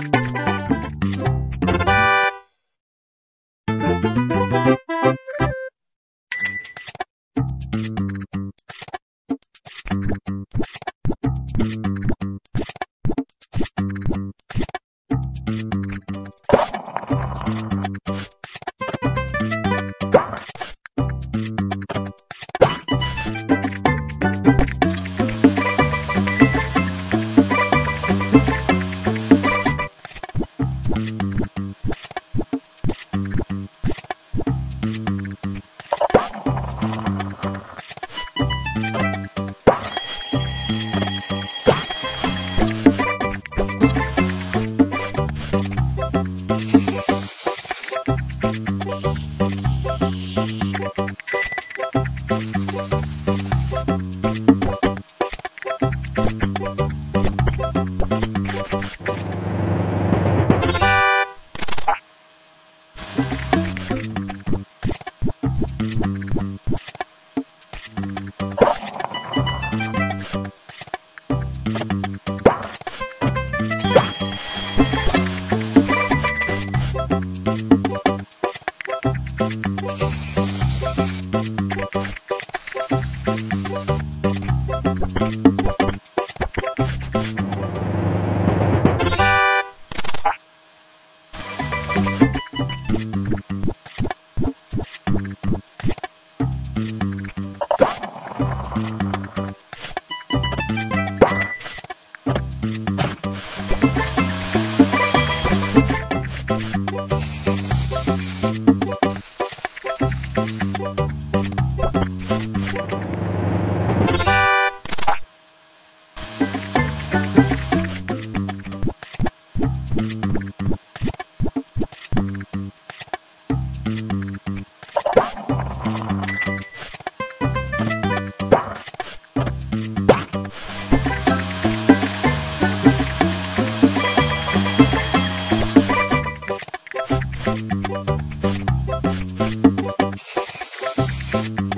何? you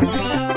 Thank.